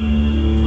Música